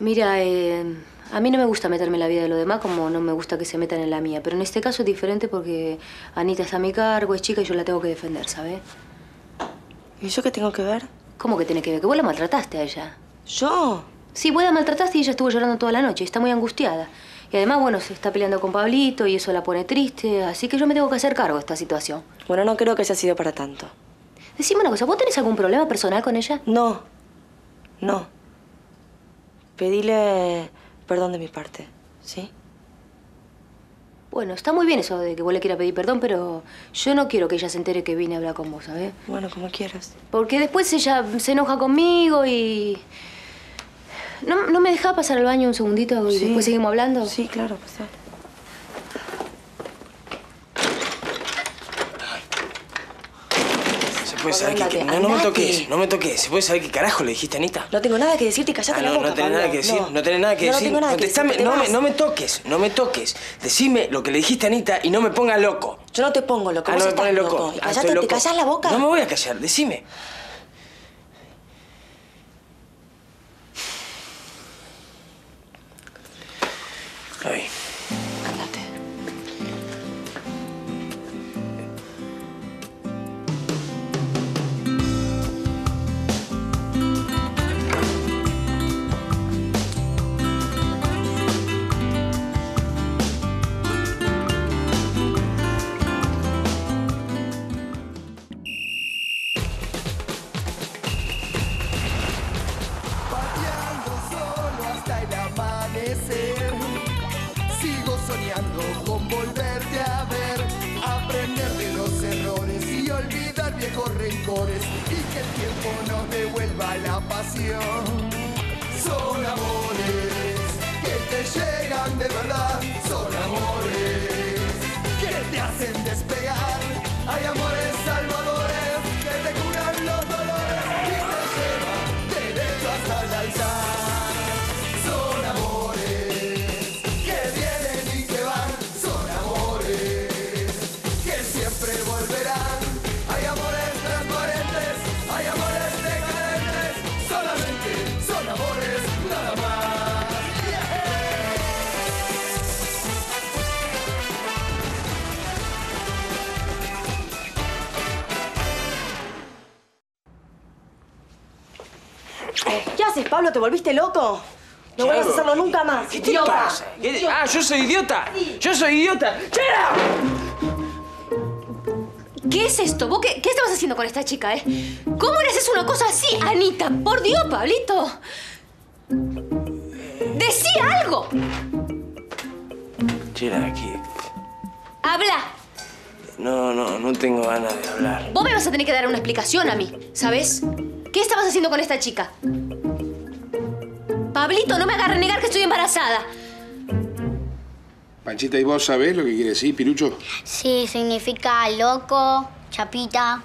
Mira, eh, a mí no me gusta meterme en la vida de los demás como no me gusta que se metan en la mía. Pero en este caso es diferente porque Anita está a mi cargo, es chica y yo la tengo que defender, ¿sabes? ¿Y yo qué tengo que ver? ¿Cómo que tiene que ver? Que vos la maltrataste a ella. ¿Yo? Sí, vos la maltrataste y ella estuvo llorando toda la noche. Está muy angustiada. Y además, bueno, se está peleando con Pablito y eso la pone triste. Así que yo me tengo que hacer cargo de esta situación. Bueno, no creo que haya sido para tanto. Decime una cosa, ¿vos tenés algún problema personal con ella? No. No. Pedile perdón de mi parte, ¿sí? Bueno, está muy bien eso de que vos le quieras pedir perdón, pero yo no quiero que ella se entere que vine a hablar con vos, ¿sabes? Bueno, como quieras. Porque después ella se enoja conmigo y... ¿No, no me dejaba pasar al baño un segundito y Sí. después seguimos hablando? Sí, claro, pasar. Puede saber? No, no me toques, no me toques. ¿Se puede saber qué carajo le dijiste a Anita? No tengo nada que decirte y callate Ah, la no, boca, no tenés Pablo. nada que decir, no, tenés nada que No, decir. No tengo nada que decir. Contestame, te no, me, no me toques, no me toques. Decime lo que le dijiste a Anita y no me pongas loco. Yo no te pongo loco, Ah, no me pones loco. loco. Ah, callate, ¿Te callás la boca? No me voy a callar, decime. ¿Te volviste loco? No vuelvas a hacerlo nunca más. ¿Qué te idiota. pasa? ¿Qué- Ah, yo soy idiota. Yo soy idiota. ¡Chela! ¿Qué es esto? ¿Vos qué, qué estabas haciendo con esta chica, eh? ¿Cómo le haces una cosa así, Anita? Por Dios, Pablito. ¡Decí algo! Chela, aquí. ¡Habla! No, no, no tengo ganas de hablar. Vos me vas a tener que dar una explicación a mí, ¿sabes? ¿Qué estabas haciendo con esta chica? Pablito, no me hagas renegar que estoy embarazada. Panchita, ¿y vos sabés lo que quiere decir, Pirucho? Sí, significa loco, chapita.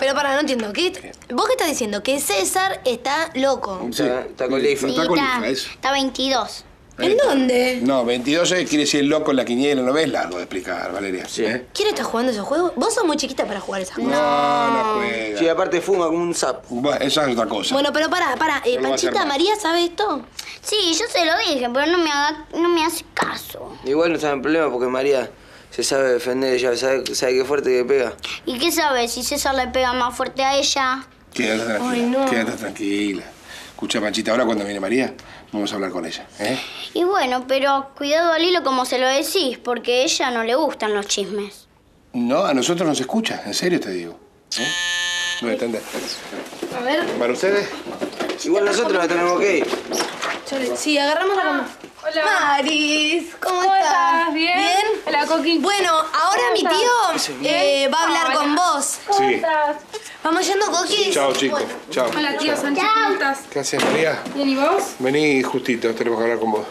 Pero para, no entiendo. ¿qué, ¿Vos qué estás diciendo? Que César está loco. Sí. Está- está con Lifa. Está Sí, con Lifa, eso. está 22. ¿En dónde? No, 22 es, quiere decir loco en la quiniela, no ves largo de explicar, Valeria. Sí. ¿Eh? ¿Quién está jugando esos juegos? Vos sos muy chiquita para jugar esas cosas. No, no juega. Sí, aparte fuma como un sapo. Bueno, esa es otra cosa. Bueno, pero pará, pará. Eh, No lo va a hacer Panchita, más. ¿María sabe esto? Sí, yo se lo dije, pero no me, haga, no me hace caso. Igual no está en problema porque María se sabe defender, ella sabe, sabe qué fuerte que pega. ¿Y qué sabes si César le pega más fuerte a ella? Quédate tranquila. Ay, no. Quédate tranquila. Escucha, Panchita, ahora cuando viene María, vamos a hablar con ella. ¿eh? Y bueno, pero cuidado al hilo como se lo decís, porque a ella no le gustan los chismes. No, a nosotros nos escucha, en serio te digo. ¿Eh? No entendés. A ver. ¿Para ustedes? Igual nosotros la tenemos que ir. Sí, agarramos la cama. Hola. Maris, ¿cómo, ¿Cómo estás? estás? ¿Bien? Hola, Coqui. Bueno, ahora mi tío eh, va a hablar con vos. Sí. Vamos yendo, Coqui. Chao, chicos. Chao. Hola, tío Sánchez, ¿cómo estás? ¿Qué haces, María? Bien, ¿y vos? Vení justito, tenemos que hablar con vos.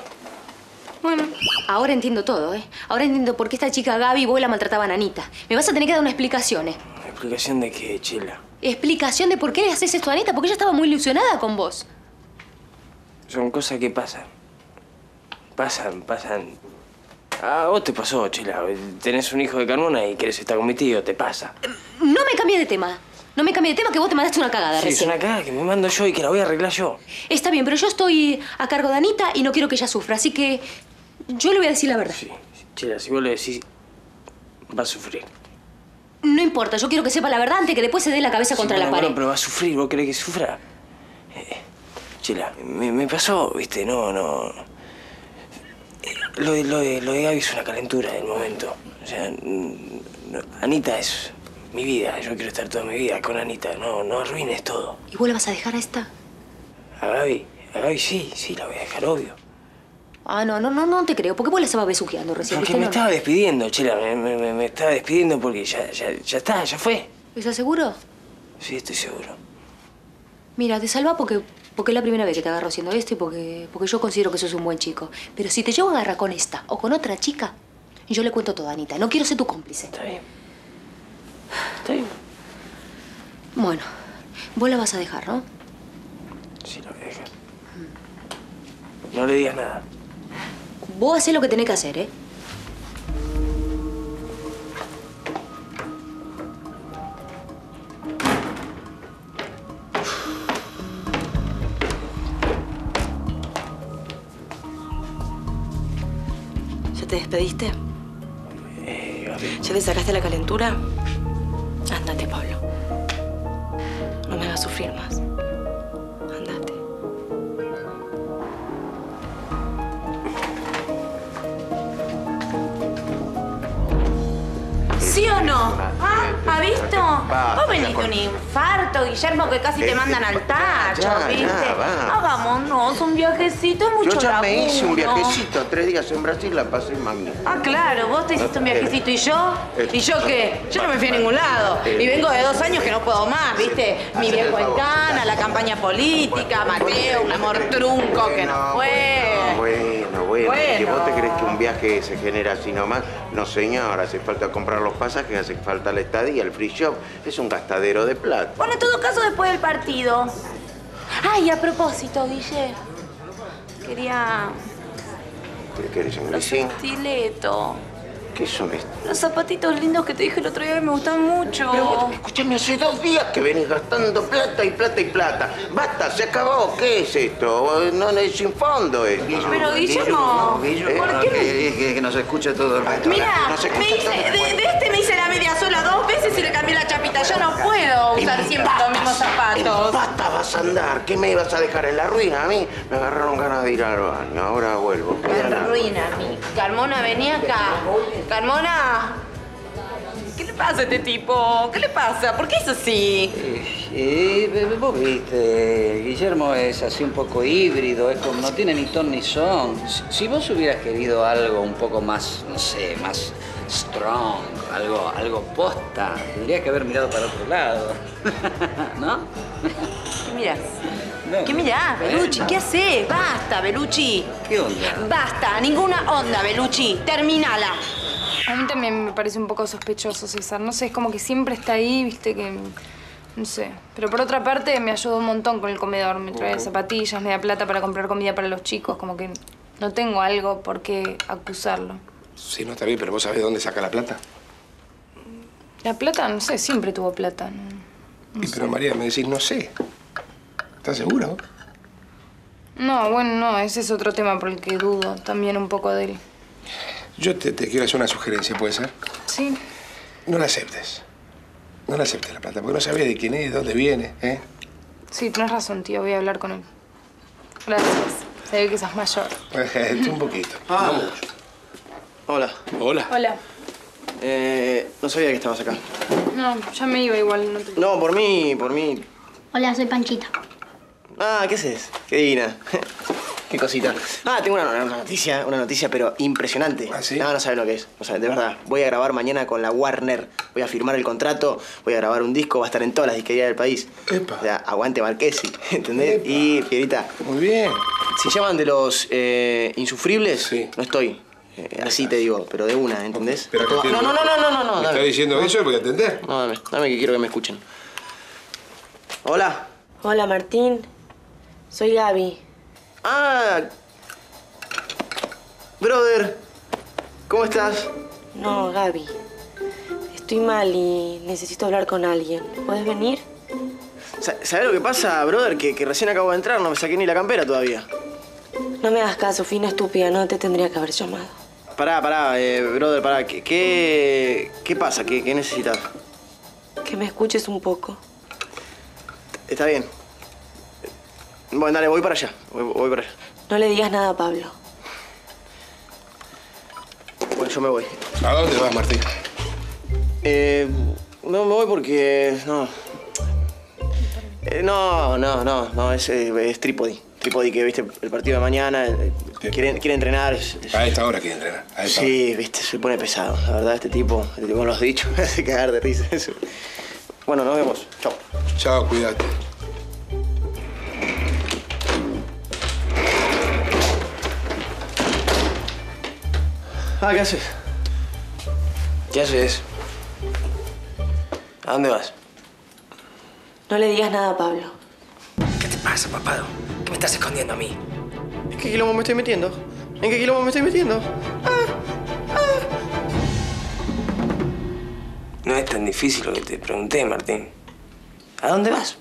Bueno. Ahora entiendo todo, ¿eh? Ahora entiendo por qué esta chica Gaby y vos la maltrataban a Anita. Me vas a tener que dar una explicación, ¿eh? ¿Explicación de qué, Chela? Explicación de por qué le haces esto a Anita, porque ella estaba muy ilusionada con vos. Son cosas que pasan. Pasan, pasan. A vos te pasó, Chela. Tenés un hijo de Carmona y querés estar con mi tío, te pasa. No me cambies de tema. No me cambie de tema que vos te mandaste una cagada Sí, es una cagada que me mando yo y que la voy a arreglar yo. Está bien, pero yo estoy a cargo de Anita y no quiero que ella sufra, así que yo le voy a decir la verdad. Chela, si vos le decís, va a sufrir. No importa, yo quiero que sepa la verdad antes que después se dé la cabeza contra Sí, la pared. bueno, pero va a sufrir, ¿vos querés que sufra? Chela, me, me pasó, viste, no, no... Lo de, lo, de, lo de Gaby es una calentura del momento. O sea, no- Anita es mi vida, yo quiero estar toda mi vida con Anita, no, no arruines todo. ¿Y vos la vas a dejar a esta? A Gaby, a Gaby sí, sí, la voy a dejar, obvio. Ah, no, no, no, no te creo. ¿Por qué vos la estabas besuqueando recién? Porque me No, estaba despidiendo, Chela, me, me- me- me estaba despidiendo porque ya, ya, ya está, ya fue. ¿Estás seguro? Sí, estoy seguro. Mira, te salva porque, porque es la primera vez que te agarro haciendo esto y porque, porque yo considero que sos un buen chico. Pero si te llevo a agarrar con esta o con otra chica, yo le cuento todo a Anita. No quiero ser tu cómplice. Está bien. Está bien. Bueno, vos la vas a dejar, ¿no? Sí, la voy a dejar. No le digas nada. Vos hacés lo que tenés que hacer, ¿eh? ¿Ya te despediste? ¿Ya te sacaste la calentura? Andate, Pablo. No me hagas sufrir más. ¿Ha visto? Vos venís de un infarto, Guillermo, que casi te mandan al tacho, ya, ¿viste? ya. Hagámonos un viajecito, es mucho Yo ya me hice un viajecito, tres días en Brasil, la pasé magnífico. Ah, claro, vos te hiciste un viajecito. ¿Y yo? ¿Y yo qué? Yo no me fui a ningún lado. Y vengo de dos años que no puedo más, ¿viste? Mi viejo en Cana, la campaña política, Mateo, un amor trunco que no fue. Bueno, bueno, Bueno. ¿Que vos te crees que un viaje se genera así nomás? No, señor, hace falta comprar los pasajes, hace falta la estadía, el free shop. Es un gastadero de plata. Bueno, en todo caso, después del partido. Ay, a propósito, Guille. Quería ¿Qué querés, un los grisín? estiletos. ¿Qué son estos? Los zapatitos lindos que te dije el otro día que me gustan mucho. Pero escúchame, hace dos días que venís gastando plata y plata y plata. Basta, se acabó. ¿Qué es esto? No, no es sin fondo esto. Pero, Guillermo. ¿por qué Que, nos escuche todo el mundo. Mira, de este me hice la media sola dos veces y le cambié la chapita. Ya no puedo usar siempre los mismos En zapatos. pata vas a andar. ¿Qué me ibas a dejar en la ruina? A mí me agarraron ganas de ir al baño. Ahora vuelvo. Me arruina a mí. Carmona, vení acá. Carmona. ¿Qué le pasa a este tipo? ¿Qué le pasa? ¿Por qué es así? Y vos viste, Guillermo es así un poco híbrido, es como no tiene ni ton ni son. Si, si vos hubieras querido algo un poco más, no sé, más strong, algo, algo posta, tendrías que haber mirado para otro lado. ¿No? ¿Qué mirás? No. ¿Qué mirás, Belucci? ¿Qué haces? Basta, Belucci. ¿Qué onda? Basta, ninguna onda, Belucci. Terminala. A mí también me parece un poco sospechoso, César. No sé, es como que siempre está ahí, viste, que... No sé. Pero por otra parte, me ayudó un montón con el comedor. Me trae zapatillas, me da plata para comprar comida para los chicos. Como que no tengo algo por qué acusarlo. Sí, no está bien, pero vos sabés dónde saca la plata. La plata, no sé, siempre tuvo plata. ¿no? Y pero María, me decís, no sé. ¿Estás seguro? No, bueno, no, ese es otro tema por el que dudo también un poco de él. Yo te, te quiero hacer una sugerencia, ¿puede ser? Sí. No la aceptes. No la aceptes la plata, porque no sabés de quién es, de dónde viene, ¿eh? Sí, tienes razón, tío. Voy a hablar con él. Gracias. Se ve que sos mayor. un poquito. No mucho. Hola. Hola. Hola. Eh, no sabía que estabas acá. No, ya me iba igual. No te... No, por mí, por mí. Hola, soy Panchita. Ah, ¿qué haces? Qué divina. Qué cosita. Ah, tengo una, una noticia, una noticia, pero impresionante. ¿Ah, sí? No, no sabes lo que es. O sea, de verdad. Voy a grabar mañana con la Warner. Voy a firmar el contrato, voy a grabar un disco, va a estar en todas las disquerías del país. Epa. O sea, aguante Marquesi, ¿entendés? Epa. Y, Pierita, Muy bien. si llaman de los eh, insufribles, Sí. no estoy. Eh, así te digo, pero de una, ¿entendés? No, no, no, no, no, no, no. ¿Me dame. está diciendo eso? Voy a atender. No, dame, dame que quiero que me escuchen. Hola. Hola, Martín. Soy Gaby. Ah. Brother. ¿Cómo estás? No, Gaby. estoy mal y necesito hablar con alguien. ¿Puedes venir? Sa- ¿Sabes lo que pasa, brother? Que, que recién acabo de entrar, no me saqué ni la campera todavía. No me hagas caso, fui una estúpida, no te tendría que haber llamado. Pará, pará, eh, brother, pará. ¿Qué, qué, qué pasa? ¿Qué, qué necesitas? Que me escuches un poco. Está bien. Bueno, dale, voy para allá. Voy, voy para allá. No le digas nada a Pablo. Bueno, yo me voy. ¿A dónde vas, Martín? Eh, no me voy porque. No. Eh, no, no, no, no, es, eh, es Trípodi. Trípodi que viste el partido de mañana. eh, quiere, quiere entrenar. A esta hora quiere entrenar. A esta Sí, viste, se pone pesado. La verdad, este tipo, este tipo con los dichos, me hace cagar de risa. eso. Bueno, nos vemos. Chao. Chao, cuídate. Ah, ¿qué haces? ¿Qué haces? ¿A dónde vas? No le digas nada a Pablo. ¿Qué te pasa, papado? ¿Qué me estás escondiendo a mí? ¿En qué quilombo me estoy metiendo? ¿En qué quilombo me estoy metiendo? No es tan difícil lo que te pregunté, Martín. ¿A dónde vas?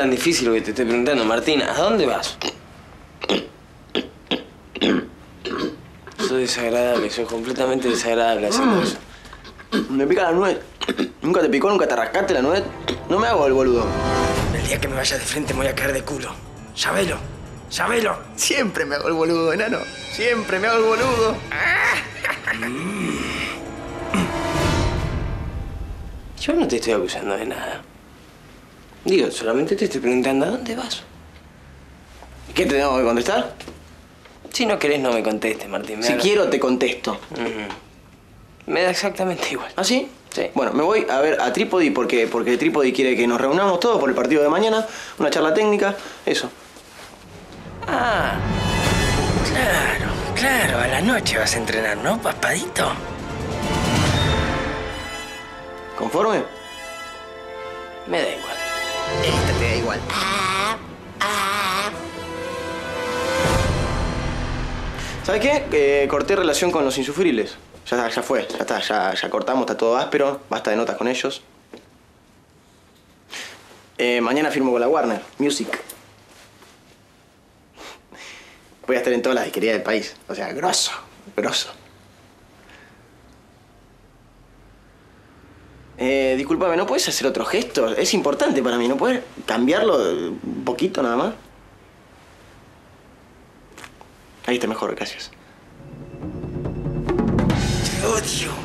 Tan difícil lo que te estoy preguntando, Martín. ¿A dónde vas? Soy desagradable, soy completamente desagradable haciendo eso. Me pica la nuez. ¿Nunca te picó? ¿Nunca te rascaste la nuez? No me hago el boludo. El día que me vaya de frente me voy a caer de culo. Sabelo, sabelo. Siempre me hago el boludo, enano. Siempre me hago el boludo. Yo no te estoy acusando de nada. Digo, solamente te estoy preguntando a dónde vas. ¿Qué te tengo que contestar? Si no querés, no me contestes, Martín. me Si da- quiero, te contesto. Me da exactamente igual. ¿Ah, sí? Sí. Bueno, me voy a ver a Trípodi porque, porque Trípodi quiere que nos reunamos todos por el partido de mañana, una charla técnica, eso. Ah, claro, claro. A la noche vas a entrenar, ¿no, paspadito? ¿Conforme? Me da igual. Esta te da igual. ¿Sabes qué? Eh, corté relación con los insufribles. Ya, ya fue, ya está, ya, cortamos, está todo áspero, basta de notas con ellos. Eh, mañana firmo con la Warner Music. Voy a estar en todas las disquerías del país. O sea, grosso, grosso. Eh, discúlpame, ¿no puedes hacer otro gesto? Es importante para mí, ¿no puedes cambiarlo un poquito nada más? Ahí está mejor, gracias. Te odio.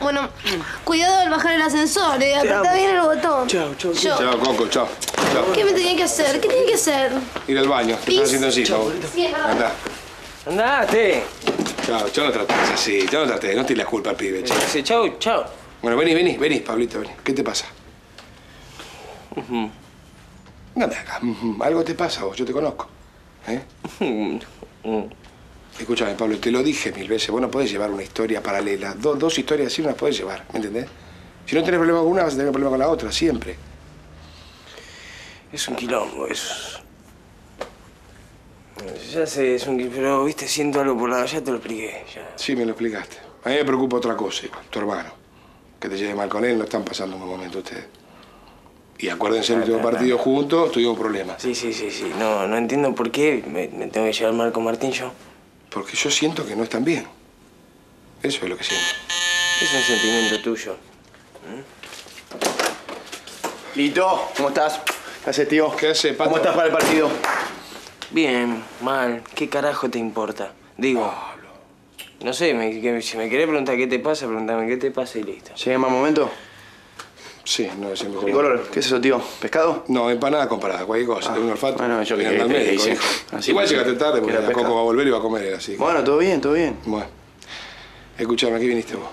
Bueno, cuidado al bajar el ascensor, eh. Apretá bien el botón. Chao, chao. Chao, Coco, chao. Chao. ¿Qué me tenía que hacer? ¿Qué tenía que hacer? Ir al baño, te estás haciendo encima. vos. Sí, es verdad. Andá. Andate. Chao, yo no trates así, yo no traté, no te la culpa al pibe, che. Sí, chau, chau. Bueno, vení, vení, vení, Pablito, vení. ¿Qué te pasa? Acá. Ujú. Algo te pasa vos, yo te conozco. ¿Eh? Escúchame, Pablo, te lo dije mil veces. Vos no podés llevar una historia paralela. Do- dos historias así no las podés llevar, ¿me entendés? Si no tenés problema con una, vas a tener problema con la otra, siempre. Es un quilombo, eso. Ya sé, es un quilombo, pero, viste, siento algo por la... Ya te lo expliqué, ya. Sí, me lo explicaste. A mí me preocupa otra cosa, igual, tu hermano. Que te lleve mal con él, no están pasando un buen momento ustedes. Y acuérdense, el último partido juntos tuvimos problemas. Sí, sí, sí, sí. No, no entiendo por qué me, me tengo que llevar mal con Martín yo. Porque yo siento que no están bien. Eso es lo que siento. Es un sentimiento tuyo. Lito, ¿cómo estás? ¿Qué haces, tío? ¿Qué haces, Pato? ¿Cómo estás para el partido? Bien, mal. ¿Qué carajo te importa? Digo. No sé, me- que- si me querés preguntar qué te pasa, pregúntame qué te pasa y listo. ¿Llega más momento? Sí, no es mejor. Tricolor, ¿qué es eso, tío? ¿Pescado? No, empanada comparada, cualquier cosa. Tengo un olfato. Bueno, yo que- al médico, así Igual que- llegaste tarde que porque la. Coco va a volver y va a comer, así. que- Bueno, todo bien, todo bien. Bueno. Escuchame, ¿qué viniste vos?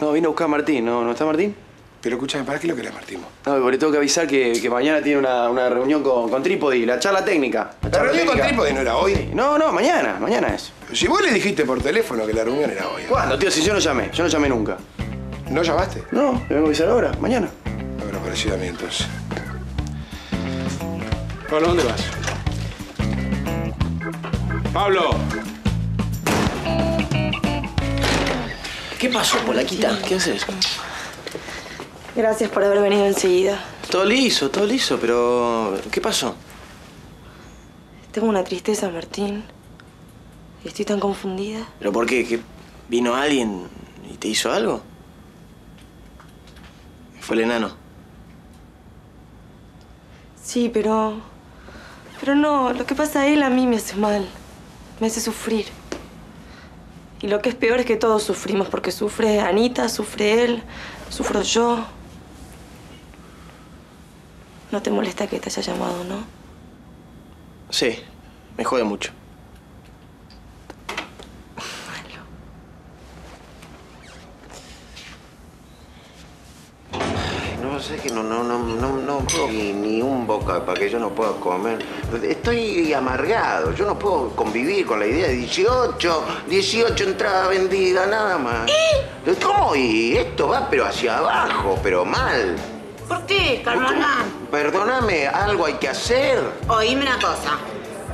No, vine a buscar a Martín, ¿no? ¿No está Martín? Pero escúchame, ¿para qué lo querés, Martín? No, porque tengo que avisar que, que mañana tiene una, una reunión con, con Trípodi, la charla técnica. ¿La charla reunión con. Trípodi no era hoy? Sí. No, no, mañana, mañana es. Si vos le dijiste por teléfono que la reunión era hoy. ¿Cuándo, tío? Si yo no llamé, yo no llamé nunca. ¿No llamaste? No, le vengo a avisar ahora, mañana. Entonces. Pablo, ¿dónde vas? ¡Pablo! ¿Qué pasó, Polaquita? ¿Qué haces? Gracias por haber venido enseguida. Todo liso, todo liso, pero... ¿Qué pasó? Tengo una tristeza, Martín. Y estoy tan confundida. ¿Pero por qué? ¿Que vino alguien y te hizo algo? Fue el enano. Sí, pero... Pero no, lo que pasa a él a mí me hace mal. Me hace sufrir. Y lo que es peor es que todos sufrimos, porque sufre Anita, sufre él, sufro yo. No te molesta que te haya llamado, ¿no? Sí, me jode mucho. Sé que no, no, no, no, no puedo ni, ni un boca para que yo no pueda comer. Estoy amargado, yo no puedo convivir con la idea de 18, 18 entradas vendidas, nada más. ¿Cómo? Y esto va pero hacia abajo, pero mal. ¿Por qué, Carmona? Perdóname, algo hay que hacer. Oíme una cosa.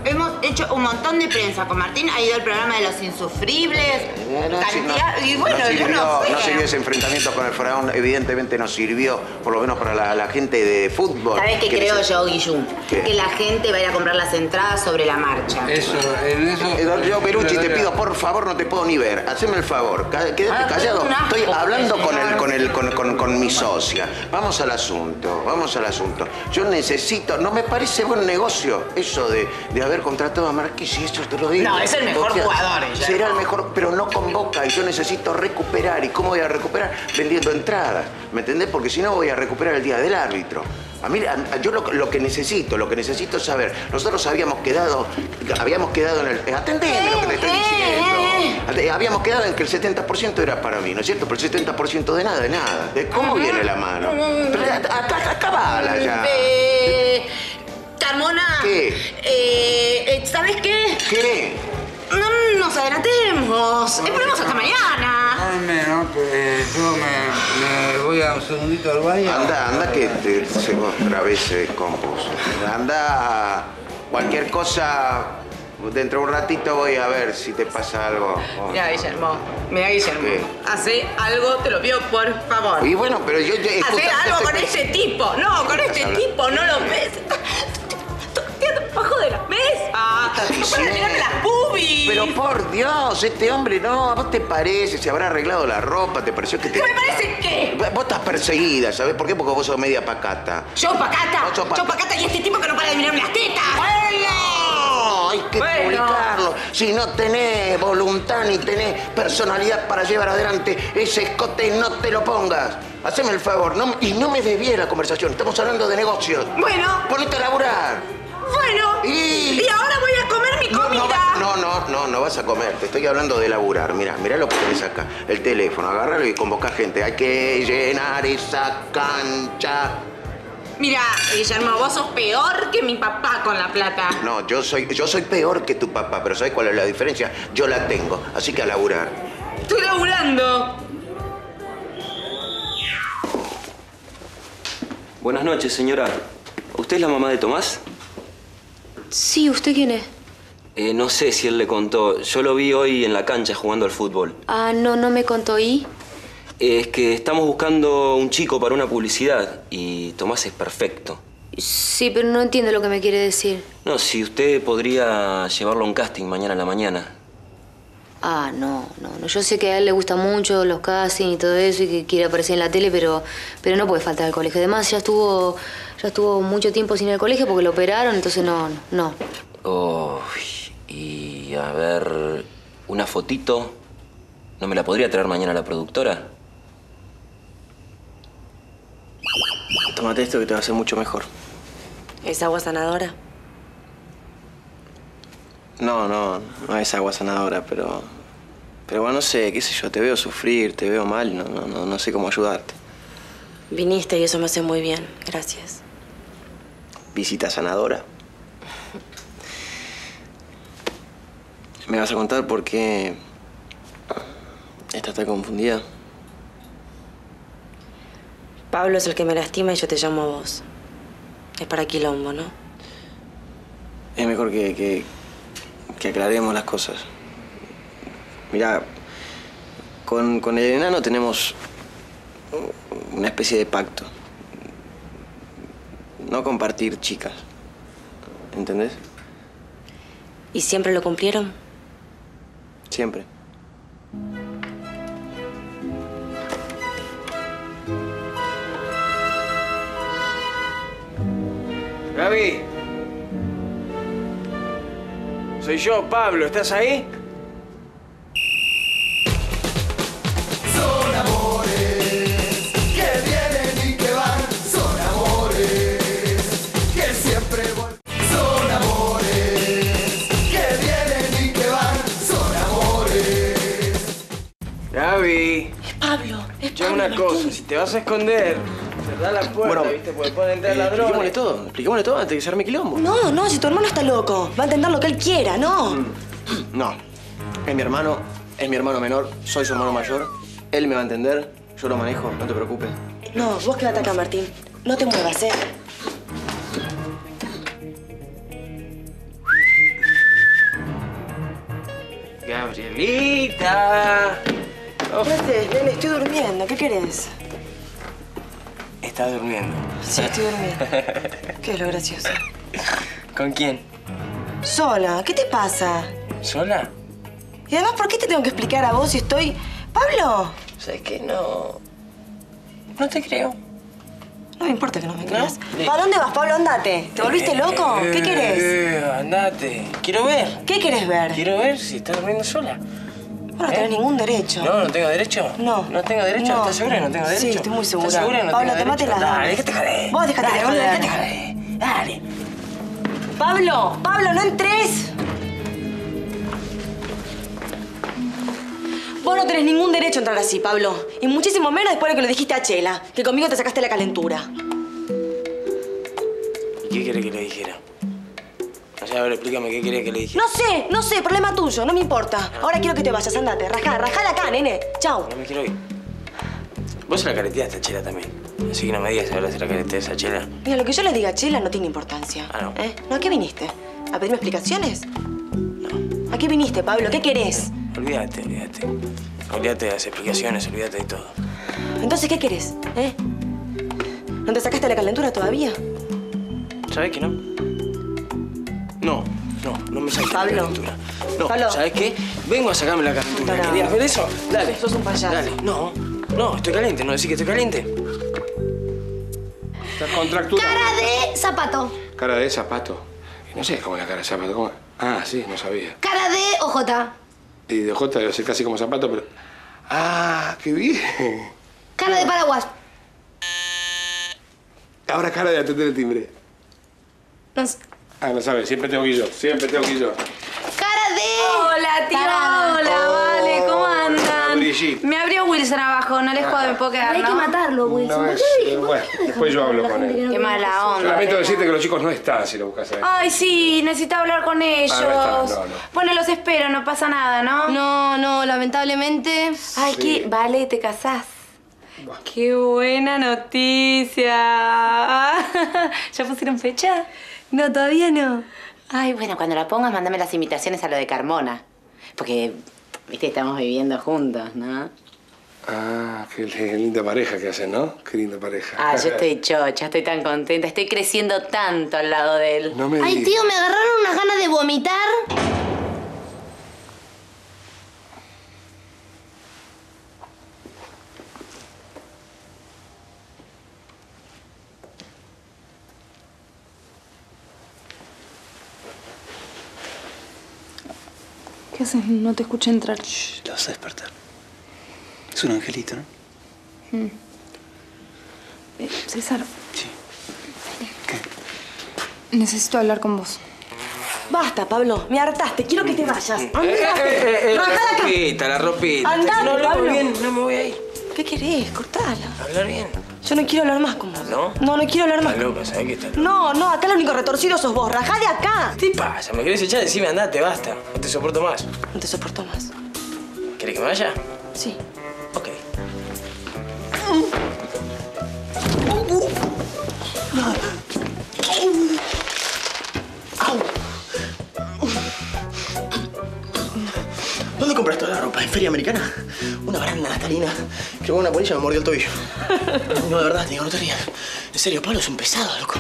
Hemos hecho un montón de prensa con Martín, ha ido al programa de los insufribles, cantidad, y bueno, no yo sirvió, no no ese enfrentamiento con el faraón, evidentemente no sirvió, por lo menos para la, la gente de fútbol. ¿Sabes qué creo les- yo, Guillum? ¿Qué? Que la gente va a ir a comprar las entradas sobre la marcha. Eso, en eso. Eh, Yo, Perucci, te pido, por favor, no te puedo ni ver. Haceme el favor, quédate Ah, callado. Estoy hablando con, el, con, el, con, con- con mi socia. Vamos al asunto, vamos al asunto. Yo necesito, no me parece buen negocio eso de, de haber contratado a Marquis y eso te lo digo. No, es el mejor Porque jugador. Será el mejor, pero no y yo necesito recuperar. ¿Y cómo voy a recuperar? Vendiendo entradas, ¿me entendés? Porque si no voy a recuperar el día del árbitro. A mí, a- yo lo, lo que necesito, lo que necesito es saber. Nosotros habíamos quedado, habíamos quedado en el... eh, Atendeme lo que te estoy diciendo. Ate- Habíamos quedado en que el 70% era para mí, ¿no es cierto? Pero el 70% de nada, de nada. ¿De cómo viene la mano? Pero a- a- acabala ya. Eh, Carmona. ¿Qué? Eh, eh, ¿Sabes qué? ¿Qué? No nos adelantemos. Esperemos hasta mañana. Al menos, eh, yo me, me voy a un segundito al baño. Anda, anda que te, se otra vez se compuso. Anda, cualquier cosa, dentro de un ratito voy a ver si te pasa algo. Mira, Guillermo. Mira, Guillermo. ¿Qué? Hace algo, te lo pido, por favor. Y bueno, pero yo... Hacer algo con pens- este tipo. No, con este tipo, no lo ves. Bajo de la mesa. estás No puedes diciendo? mirarme las boobies. Pero por Dios, este hombre no, ¿a vos te parece? Se habrá arreglado la ropa, ¿te pareció que te.? ¿Qué me parece qué? Vos estás perseguida, ¿sabes por qué? Porque vos sos media pacata. Yo pacata. Vos sos pa- Yo pacata y este tipo que no para de mirarme las tetas. ¡No! Hay que Bueno. publicarlo. Si no tenés voluntad ni tenés personalidad para llevar adelante ese escote, no te lo pongas. Haceme el favor, no, y no me desvíes la conversación. Estamos hablando de negocios. Bueno. Ponete a laburar. Bueno. Y- Y ahora voy a comer mi comida. no, no, no, no vas a comer. Te estoy hablando de laburar. Mira, mira lo que tenés acá. El teléfono, agárralo y convoca gente. Hay que llenar esa cancha. Mira, Guillermo, vos sos peor que mi papá con la plata. No, yo soy, yo soy peor que tu papá, pero ¿sabes cuál es la diferencia? Yo la tengo, así que a laburar. Estoy laburando. Buenas noches, señora. ¿Usted es la mamá de Tomás? Sí, ¿usted quién es? Eh, no sé si él le contó. Yo lo vi hoy en la cancha jugando al fútbol. Ah, no, no me contó. ¿Y? Eh, es que estamos buscando un chico para una publicidad y Tomás es perfecto. Sí, pero no entiendo lo que me quiere decir. No, si usted podría llevarlo a un casting mañana en la mañana. Ah, no, no, no. Yo sé que a él le gustan mucho los castings y todo eso y que quiere aparecer en la tele, pero, pero no puede faltar al colegio. Además, ya estuvo, ya estuvo mucho tiempo sin ir al colegio porque lo operaron, entonces no, no. Uy, y a ver, una fotito. ¿No me la podría traer mañana la productora? Tómate esto que te va a hacer mucho mejor. ¿Es agua sanadora? No, no, no es agua sanadora, pero... Pero bueno, no sé, qué sé yo, te veo sufrir, te veo mal, no, no, no, no sé cómo ayudarte. Viniste y eso me hace muy bien. Gracias. Visita sanadora. ¿Me vas a contar por qué estás tan confundida? Pablo es el que me lastima y yo te llamo a vos. Es para quilombo, ¿no? Es mejor que, que, que aclaremos las cosas. Mira, con, con el enano tenemos una especie de pacto. No compartir chicas. ¿Entendés? ¿Y siempre lo cumplieron? Siempre. Gaby. Soy yo, Pablo. ¿Estás ahí? Escuchame una cosa. Si te vas a esconder, cerrá la puerta, ¿viste? Porque pueden entrar eh, ladrones. expliquémosle todo. Expliquémosle todo antes de que se arme quilombo. No, no, si tu hermano está loco. Va a entender lo que él quiera, ¿no? No. Es mi hermano, es mi hermano menor, soy su hermano mayor. Él me va a entender, yo lo manejo, no te preocupes. No, vos quédate acá, Martín. No te muevas, ¿eh? Gabrielita. ¿Qué haces, nene? Estoy durmiendo. ¿Qué querés? Está durmiendo. Sí, estoy durmiendo. ¿Qué es lo gracioso? ¿Con quién? Sola. ¿Qué te pasa? ¿Sola? Y además, ¿por qué te tengo que explicar a vos si estoy... ¡Pablo! ¿Sabes qué? No... No te creo. No me importa que no me creas. ¿Para dónde vas, Pablo? Andate. ¿Te volviste loco? ¿Qué querés? Eh, andate. Quiero ver. ¿Qué querés ver? Quiero ver si estás durmiendo sola. Vos no tenés ningún derecho. No, no tengo derecho. No. ¿No tengo derecho? No. ¿Estás segura que no tengo derecho? Sí, estoy muy segura. ¿Estás segura que no Pablo, tengo te mate derecho? las Dale, déjate joder. Vos dejate Dale, joder. déjate joder. Dale. ¡Pablo! ¡Pablo, no entres! Vos no tenés ningún derecho a entrar así, Pablo. Y muchísimo menos después de que lo dijiste a Chela, que conmigo te sacaste la calentura. ¿Y qué querés que le dijera? Sea, a ver, explícame, ¿qué querés que le dijera? No sé, no sé, problema tuyo, no me importa. Ahora quiero que te vayas, andate, rajá, rajá acá, nene. Chau. No me quiero ir. Vos se la careteaste a Chela también. Así que no me digas ahora si la careteas a Chela. Mira, lo que yo le diga a Chela no tiene importancia. Ah, no. ¿Eh? ¿No? ¿A qué viniste? ¿A pedirme explicaciones? No. ¿A qué viniste, Pablo? ¿Qué querés? Olvídate, olvídate. Olvídate de las explicaciones, olvídate de todo. Entonces, ¿qué querés? ¿Eh? ¿No te sacaste la calentura todavía? ¿Sabes que no? No, no, no me saques Pablo. la calentura. No, Pablo. ¿sabes qué? Vengo a sacarme la calentura. No, no. ¿Querías ver eso? Dale. Sos un payaso. Dale. No, no, estoy caliente. ¿No decís que estoy caliente? Estás contracturado. Cara de zapato. Cara de zapato. Y no sé cómo es la cara de zapato. ¿Cómo? Ah, sí, no sabía. Cara de OJ. Y de J debe ser casi como zapato, pero... Ah, qué bien. Cara de paraguas. Ahora cara de atender el timbre. No sé. Ah, no sabes, siempre tengo que ir yo. Siempre tengo que ir yo. Cara de... Hola, tío. Hola, vale, ¿cómo andan? Brigitte. Me abrió Wilson abajo, no les jodo, me puedo quedar, Hay ¿no? que matarlo, Wilson. No ¿Por es... qué? eh, Bueno, después yo hablo con él. Qué mala onda. Lamento decirte que los chicos no están si lo buscas a él. Ay, sí, necesito hablar con ellos. Ah, no está, no, no. Bueno, los espero, no pasa nada, ¿no? No, no, lamentablemente. Ay, Sí. qué... Vale, te casás. Qué buena noticia. ¿Ya pusieron fecha? No, todavía no. Ay, bueno, cuando la pongas, mándame las invitaciones a lo de Carmona. Porque, viste, estamos viviendo juntos, ¿no? Ah, qué, qué linda pareja que hacen, ¿no? Qué linda pareja. Ah, yo estoy chocha, estoy tan contenta, estoy creciendo tanto al lado de él. No me Ay, digas. tío, me agarraron unas ganas de vomitar. ¿Qué haces? No te escuché entrar. Shh, la vas a despertar. Es un angelito, ¿no? Mm. Eh, César. Sí. ¿Qué? Necesito hablar con vos. Basta, Pablo. Me hartaste. Quiero que te vayas. Eh, eh, Andate. Eh, eh, la ropita, la ropita. Andate, no, Pablo. Bien, no me voy a ir. ¿Qué querés? Cortala. Hablar bien. Yo no quiero hablar más con vos. ¿No? No, no quiero hablar más. Estás loca, ¿sabes qué estás loca? No, no, acá el único retorcido sos vos. Rajá de acá. ¿Qué te pasa? ¿Me querés echar? Decime, andate, basta. No te soporto más. No te soporto más. ¿Querés que me vaya? Sí. Ok. ¿Dónde compras toda la ropa? ¿En Feria Americana? Una baranda natalina que una polilla me mordió el tobillo. No, de verdad, te digo, no te rías. En serio, Pablo es un pesado, loco.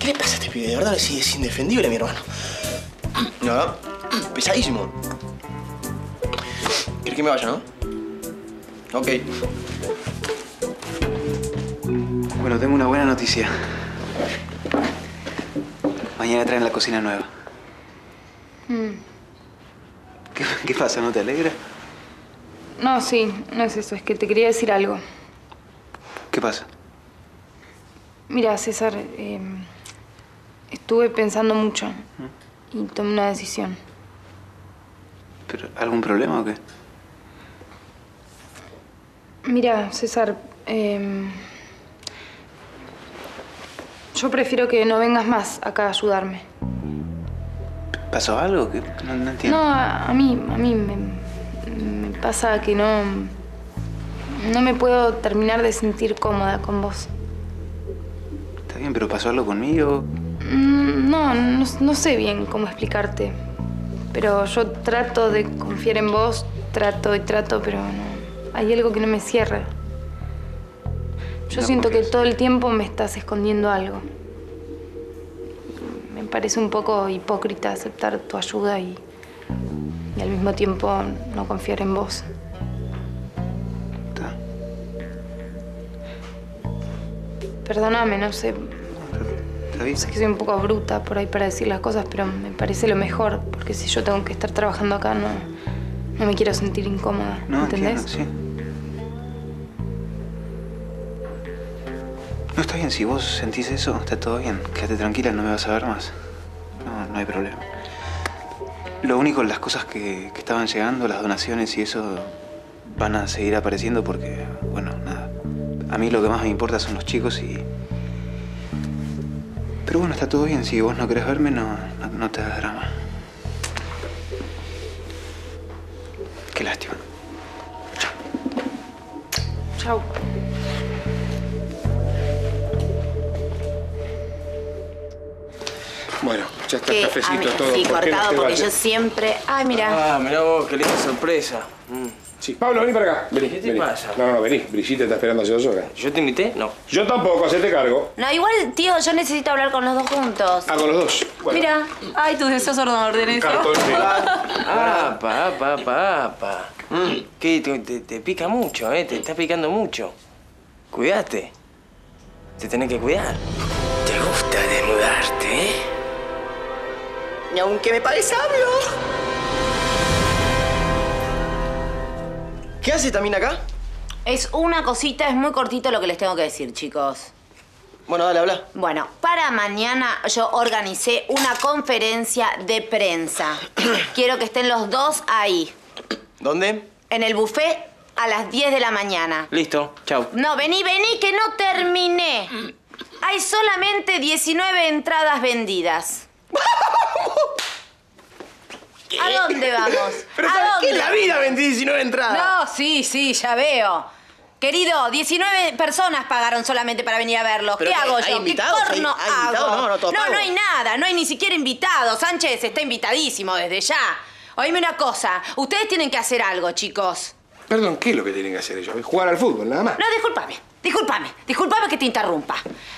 ¿Qué le pasa a este pibe? De verdad, es, es indefendible, mi hermano. Verdad, pesadísimo. ¿Quieres que me vaya, no? Ok. Bueno, tengo una buena noticia. Mañana traen la cocina nueva. Mm. ¿Qué, qué pasa? ¿No te alegra? No, sí, no es eso. Es que te quería decir algo. ¿Qué pasa? Mira, César, eh, estuve pensando mucho y tomé una decisión. ¿Pero algún problema o qué? Mira, César, eh, yo prefiero que no vengas más acá a ayudarme. ¿Pasó algo? que No, no entiendo. No, a, a mí, a mí me pasa que no, no me puedo terminar de sentir cómoda con vos. Está bien, pero ¿pasó algo conmigo? Mm, No, no, no sé bien cómo explicarte. Pero yo trato de confiar en vos, trato y trato, pero no. Hay algo que no me cierra. Yo No siento que todo el tiempo me estás escondiendo algo. Me parece un poco hipócrita aceptar tu ayuda y, y al mismo tiempo no confiar en vos. Perdóname, no sé. Sé que soy un poco bruta por ahí para decir las cosas, pero me parece lo mejor, porque si yo tengo que estar trabajando acá, no, no me quiero sentir incómoda. No, ¿Entendés? entiendo, sí. No, está bien, si vos sentís eso, está todo bien. Quédate tranquila, no me vas a ver más. No, no hay problema. Lo único, las cosas que, estaban llegando, las donaciones y eso, van a seguir apareciendo porque, bueno, nada. A mí lo que más me importa son los chicos y... Pero bueno, está todo bien. Si vos no querés verme, no, no, te hagas drama. Qué lástima. Chau. Bueno, ya está Que, el ah, cafecito mira, todo. sí, ¿Por no cortado, porque yo siempre... Ay, mira. Ah, mirá vos, qué linda sorpresa. Mm. Sí, Pablo, vení para acá. Vení, ¿Qué te vení. pasa? No, no, vení. Brigitte está esperando hace dos horas. ¿Yo te invité? No. Yo tampoco, hacete cargo. No, igual, tío, yo necesito hablar con los dos juntos. Ah, con los dos. Bueno. Mira. Ay, tus deseos orden Cartón, sí. Apa, apa, apa, apa. Mm, ¿Qué? Te, te- te pica mucho, ¿eh? Te está picando mucho. Cuídate. Te tenés que cuidar. ¿Te gusta desnudarte, eh? Y aunque me pague sabio. ¿Qué hace también acá? Es una cosita, es muy cortito lo que les tengo que decir, chicos. Bueno, dale, habla. Bueno, para mañana yo organicé una conferencia de prensa. Quiero que estén los dos ahí, ¿Dónde? en el buffet a las 10 de la mañana. Listo, chau. No, vení, vení, que no terminé. Hay solamente 19 entradas vendidas. ¿A dónde vamos? Pero ¿A ¿sabes qué? En la vida vendí 19 entradas. No, sí, sí, ya veo. Querido, 19 personas pagaron solamente para venir a verlos. ¿Qué ¿hay- hago hay yo? invitados? ¿Qué corno ¿Hay- hay hago? invitados? No, no, todo no, pago. no hay nada, no hay ni siquiera invitados. Sánchez está invitadísimo desde ya. Oíme una cosa, ustedes tienen que hacer algo, chicos. Perdón, ¿qué es lo que tienen que hacer ellos? Jugar al fútbol, nada más. No, discúlpame, discúlpame, discúlpame que te interrumpa.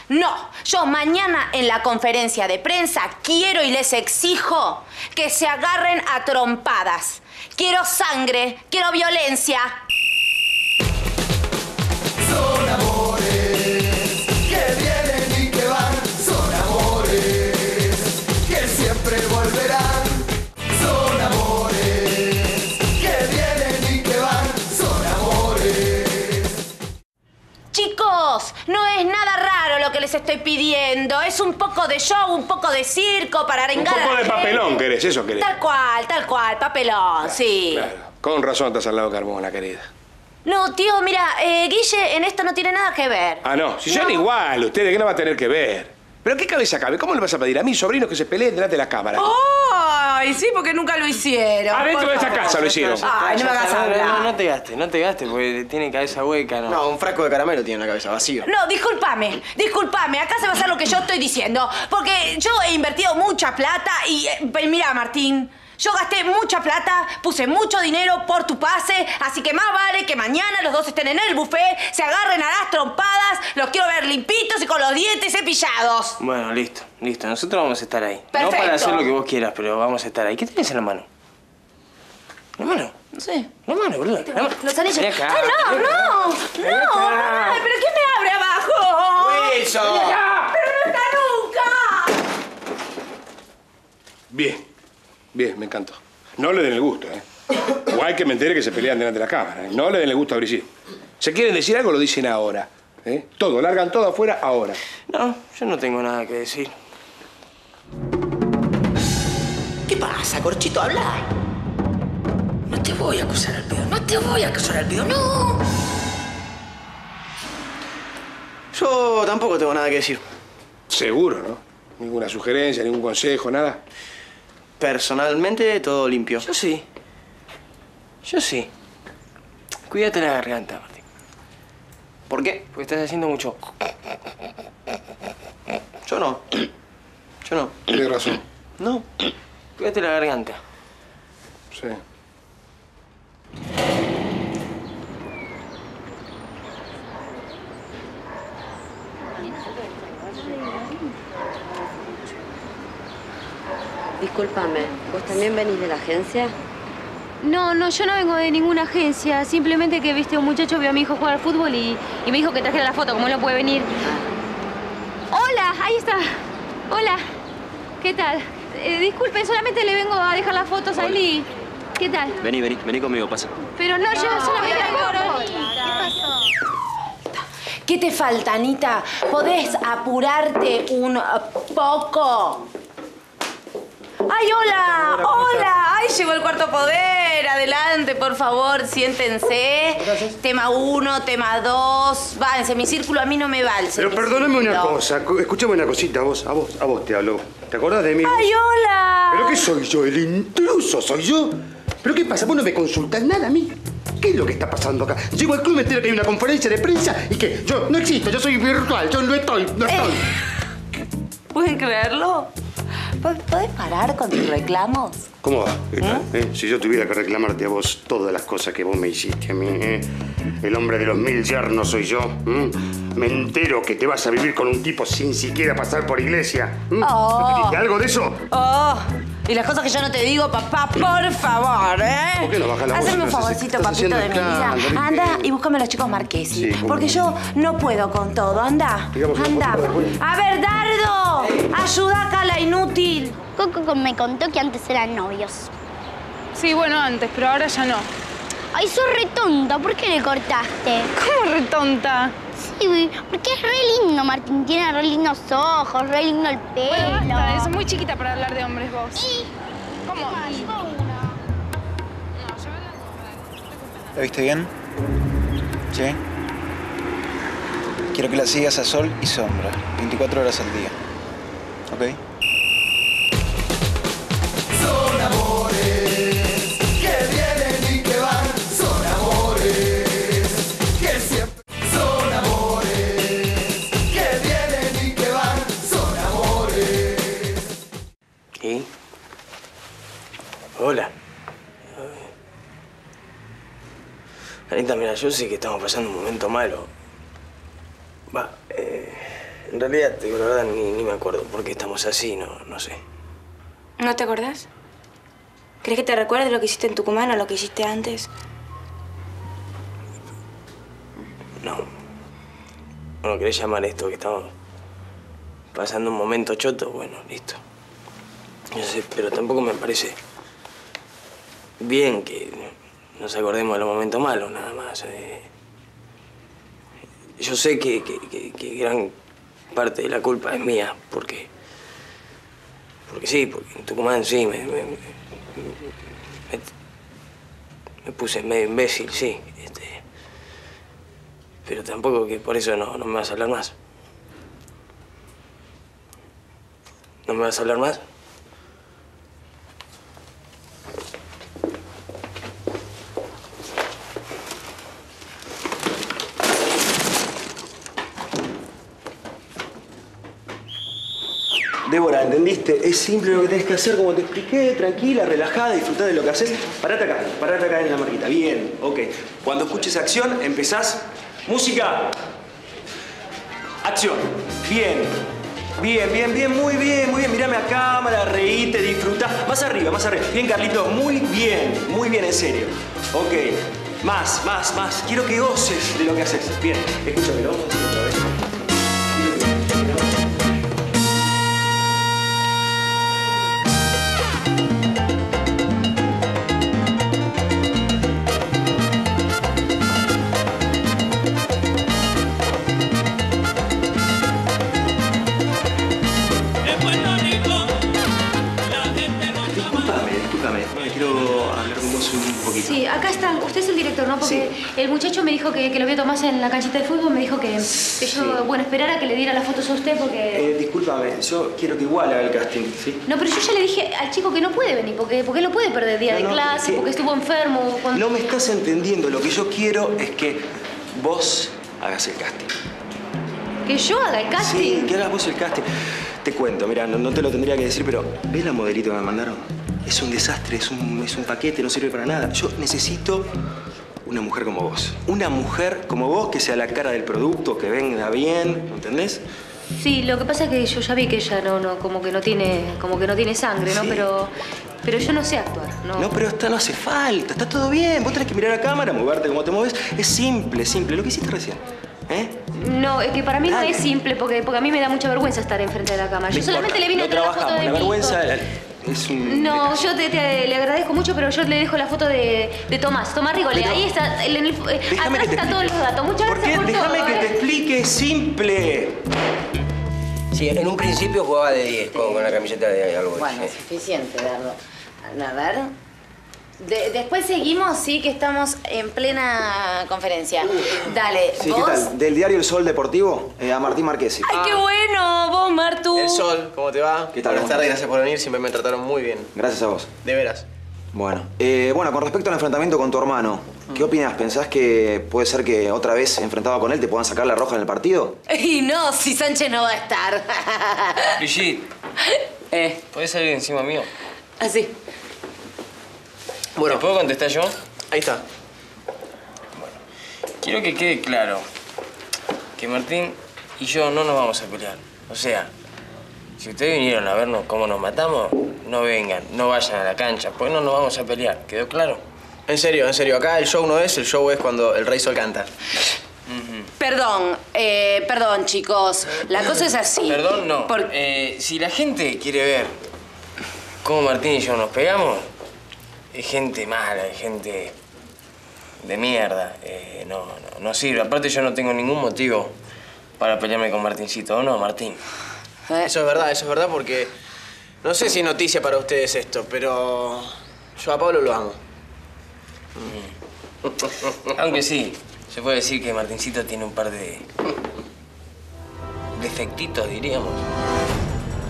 No, yo mañana en la conferencia de prensa quiero y les exijo que se agarren a trompadas. Quiero sangre, quiero violencia. Chicos, no es nada raro lo que les estoy pidiendo. Es un poco de show, un poco de circo para Un arengar a poco de papelón querés, eso querés. Tal cual, tal cual, papelón, sí. Claro. Con razón estás al lado de Carmona, querida. No, tío, mira, eh, Guille en esto no tiene nada que ver. Ah, no. Si son igual, ustedes, ¿qué no va a tener que ver? ¿Pero qué cabeza cabe? ¿Cómo le vas a pedir a mis sobrinos que se peleen delante de la cámara? Ay, sí, porque nunca lo hicieron. Adentro de esta casa lo hicieron. Ay, no me hagas no, hablar. No, no te gastes, no te gastes, porque tiene cabeza hueca, ¿no? No, un frasco de caramelo tiene en la cabeza, vacío. No, discúlpame, discúlpame, acá se va a hacer lo que yo estoy diciendo. Porque yo he invertido mucha plata y, eh, mira, Martín, yo gasté mucha plata, puse mucho dinero por tu pase, así que más vale que mañana los dos estén en el buffet, se agarren a las trompadas, los quiero ver limpitos y con los dientes cepillados. Bueno, listo, listo. Nosotros vamos a estar ahí. No para hacer lo que vos quieras, pero vamos a estar ahí. ¿Qué tenés en la mano? ¿La mano? No sé. La mano, boludo. La mano. Los anillos. Acá, ¡Ay, no, acá. no! ¡No! acá. Ay, ¿Pero quién me abre abajo? Wilson. ¡Pero no está nunca! Bien. Bien, me encantó. No le den el gusto, ¿eh? O hay que me entere que se pelean delante de la cámara. ¿eh? No le den el gusto a Brigitte. ¿Se quieren decir algo? Lo dicen ahora. ¿eh? Todo, largan todo afuera ahora. No, yo no tengo nada que decir. ¿Qué pasa, Corchito? Habla. No te voy a acusar al pedo, no te voy a acusar al pedo, no. Yo tampoco tengo nada que decir. Seguro, ¿no? Ninguna sugerencia, ningún consejo, nada. Personalmente, todo limpio. Yo sí. Yo sí. Cuídate la garganta, Martín. ¿Por qué? Porque estás haciendo mucho. Yo no. Yo no. Tienes razón. No. Cuídate la garganta. Sí. Discúlpame, ¿vos también venís de la agencia? No, no, yo no vengo de ninguna agencia. Simplemente que, viste, un muchacho vio a mi hijo jugar al fútbol y, y me dijo que trajera la foto, como él no puede venir. Hola, ahí está. Hola. ¿Qué tal? Eh, disculpe, solamente le vengo a dejar las fotos a él y... ¿Qué tal? Vení, vení, vení conmigo, pasa. Pero no, yo solamente vengo... ¿Qué pasó? ¿Qué te falta, Anita? ¿Podés apurarte un poco? ¡Ay, hola! ¡Hola! ¡Ay, llegó el cuarto poder! Adelante, por favor, siéntense. Tema uno, tema dos. Va, en semicírculo a mí no me va el Pero perdóname una cosa, escúchame una cosita, a vos, a vos, a vos te hablo. ¿Te acordás de mí? ¡Ay, hola! ¿Pero qué soy yo? ¿El intruso soy yo? ¿Pero qué pasa? ¿Vos no me consultás nada a mí? ¿Qué es lo que está pasando acá? Llego al club, me entero que hay una conferencia de prensa y que yo no existo, yo soy virtual, yo no estoy, no estoy. ¿Pueden creerlo? ¿Po- ¿Podés parar con tus reclamos? ¿Cómo va? Eh? Si yo tuviera que reclamarte a vos todas las cosas que vos me hiciste a mí, ¿eh? el hombre de los mil yernos soy yo. Me entero que te vas a vivir con un tipo sin siquiera pasar por iglesia. Oh. ¿No te dijiste algo de eso? Oh, y las cosas que yo no te digo, papá, por favor, ¿eh? ¿Por qué no bajas la voz? Hazme un favorcito, estás papito haciendo de mi vida. escándalo, Anda y búscame a los chicos Marquesi. Sí, cómo porque no. yo no puedo con todo. Anda, Digamos una anda. después. A ver, Dardo, ayuda acá a la inútil. Coco me contó que antes eran novios. Sí, bueno, antes, pero ahora ya no. Ay, sos re tonta, ¿por qué le cortaste? ¿Cómo re tonta? Sí, porque es re lindo, Martín. Tiene re lindos ojos, re lindo el pelo. Bueno, basta, es muy chiquita para hablar de hombres vos. ¿Cómo? ¿La viste bien? ¿Sí? Quiero que la sigas a sol y sombra, 24 horas al día. ¿Ok? Hola. Anita, mira, yo sé que estamos pasando un momento malo. Va, eh, en realidad, te digo la verdad, ni, ni me acuerdo por qué estamos así, no, no sé. ¿No te acordás? ¿Crees que te recuerdes lo que hiciste en Tucumán o lo que hiciste antes? No. Bueno, ¿querés llamar esto que estamos pasando un momento choto? Bueno, listo. No sé, pero tampoco me parece bien que nos acordemos de los momentos malos, nada más. eh. Yo sé que, gran parte de la culpa es mía, porque... Porque sí, porque en Tucumán sí, me, me, me- me puse medio imbécil, sí. Este, pero tampoco que por eso no, no me vas a hablar más. ¿No me vas a hablar más? Débora, ¿entendiste? Es simple lo que tenés que hacer, como te expliqué, tranquila, relajada, disfrutá de lo que haces. Parate acá, parate acá en la marquita. Bien, ok. Cuando escuches acción, empezás. ¡Música! ¡Acción! Bien. Bien, bien, bien, muy bien, muy bien. Mírame a cámara, reíte, disfruta. Más arriba, más arriba. Bien, Carlito, muy bien, muy bien, en serio. Ok. Más, más, más. Quiero que goces de lo que haces. Bien, escúchame, lo vamos a hacer otra vez. Poquito. Sí, acá está. Usted es el director, ¿no? Porque el muchacho me dijo que, que lo vio Tomás en la canchita de fútbol. Me dijo que, que yo, bueno, esperara que le diera las fotos a usted porque... Eh, discúlpame, yo quiero que igual haga el casting, ¿sí? No, pero yo ya le dije al chico que no puede venir porque, porque él no puede perder día No, de no, clase, que- porque estuvo enfermo. cuando- No me estás entendiendo. Lo que yo quiero es que vos hagas el casting. Que yo haga el casting. Sí, que hagas vos el casting. Te cuento, mira, no, no te lo tendría que decir, pero ¿ves la modelito que me mandaron? Es un desastre, es un, es un paquete, no sirve para nada. Yo necesito una mujer como vos. Una mujer como vos que sea la cara del producto, que venga bien, ¿entendés? Sí, lo que pasa es que yo ya vi que ella no, no, como que no tiene, como que no tiene sangre, ¿no? Sí. Pero, pero yo no sé actuar, ¿no? No, pero esta no hace falta, está todo bien. Vos tenés que mirar a cámara, moverte como te mueves. Es simple, simple. Lo que hiciste recién. ¿Eh? No, es que para mí no es simple porque, porque a mí me da mucha vergüenza estar enfrente de la cámara. Yo solamente importa, le vine no a traer la foto de La vergüenza. Es un. No, yo te, te- le agradezco mucho, pero yo le dejo la foto de, de Tomás. Tomás Rigole, Pero- ahí está, en el, eh, Déjame atrás que te están todos los datos. Muchas ¿Por gracias qué? por Déjame todo, que ¿eh? te explique, es simple. Sí, en un principio jugaba de 10 con, con la camiseta de algo. Bueno, suficiente, Dardo. A ver. De- después seguimos, sí, que estamos en plena conferencia. Dale, Sí, vos. ¿qué tal? Del diario El Sol Deportivo, eh, a Martín Marquesi. ¡Ay, qué bueno! Vos, Martu. El Sol, ¿cómo te va? ¿Qué tal? Buenas tardes, gracias por venir. Siempre me trataron muy bien. Gracias a vos. De veras. Bueno, eh, bueno, con respecto al enfrentamiento con tu hermano, ¿qué opinas? ¿Pensás que puede ser que otra vez enfrentado con él te puedan sacar la roja en el partido? Y no, si Sánchez no va a estar. Brigitte. Eh. ¿Podés salir encima mío? Así. Bueno. ¿Te puedo contestar yo? Ahí está. Quiero que quede claro que Martín y yo no nos vamos a pelear. O sea, si ustedes vinieron a vernos cómo nos matamos, no vengan, no vayan a la cancha, porque no nos vamos a pelear. ¿Quedó claro? En serio, en serio. Acá el show no es, el show es cuando el rey sol canta. Perdón, eh, perdón, chicos. La cosa es así. Perdón, no. Por- Eh, si la gente quiere ver cómo Martín y yo nos pegamos, es gente mala, es gente de mierda. Eh, no, no, no sirve. Aparte yo no tengo ningún motivo para pelearme con Martincito, ¿o no, Martín? Eso es verdad, eso es verdad porque no sé si es noticia para ustedes esto, pero yo a Pablo lo amo. Aunque sí, se puede decir que Martincito tiene un par de... defectitos, diríamos.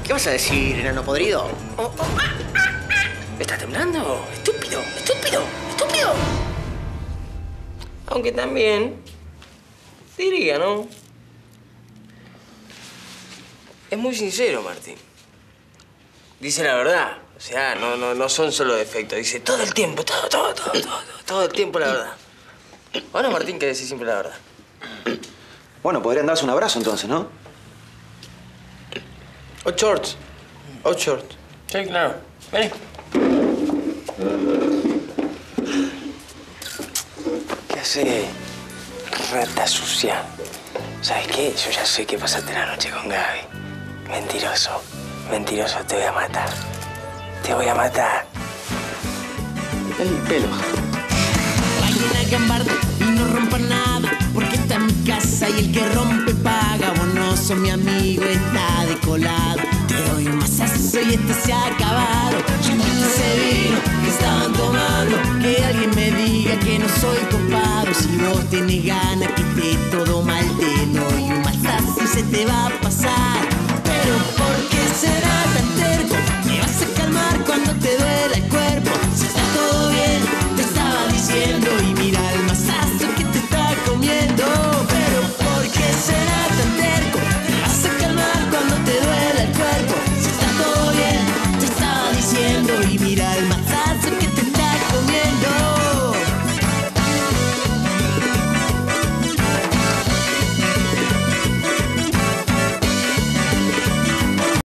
¿Qué vas a decir, enano podrido? ¿Estás temblando? Estúpido, estúpido, estúpido. Aunque también diría, ¿no? Es muy sincero, Martín. Dice la verdad. O sea, no, no, no son solo defectos. Dice todo el tiempo, todo, todo, todo, todo, todo, todo el tiempo la verdad. Ahora Martín que decir siempre la verdad. Bueno, podrían darse un abrazo entonces, ¿no? O shorts. O shorts. Sí, claro. Vení. ¿Qué hace, rata sucia? ¿Sabes qué? Yo ya sé que pasaste la noche con Gaby. Mentiroso. Mentiroso, te voy a matar. Te voy a matar. El pelo. Vayan a y no rompan nada, porque está en mi casa y el que rompe paga. Vos no sos mi amigo, está de colado. Te doy un masazo y este se ha acabado. Yo invito ese vino estaban tomando. Que alguien me diga que no soy copado. Si vos tenés ganas que esté todo mal, te doy un masazo y se te va a pasar. Pero ¿por qué será tan terco? Me vas a calmar cuando te duela